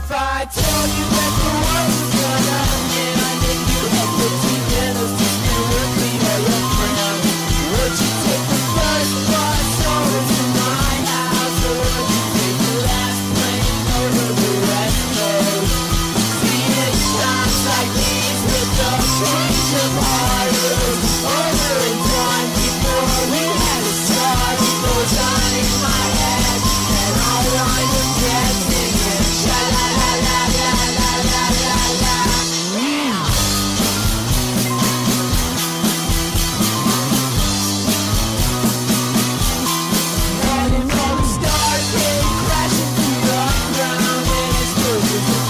if I told you that the world was gonna end? and if you up for two dinners to stay with me or look around. Would you take the first bus over to my house, or would you take the last plane over the West Coast? Seeing times like these with the change of heart. you.